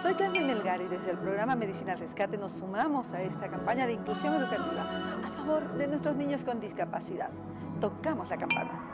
Soy Carmen Melgar y desde el programa Medicina Rescate nos sumamos a esta campaña de inclusión educativa a favor de nuestros niños con discapacidad. Tocamos la campana.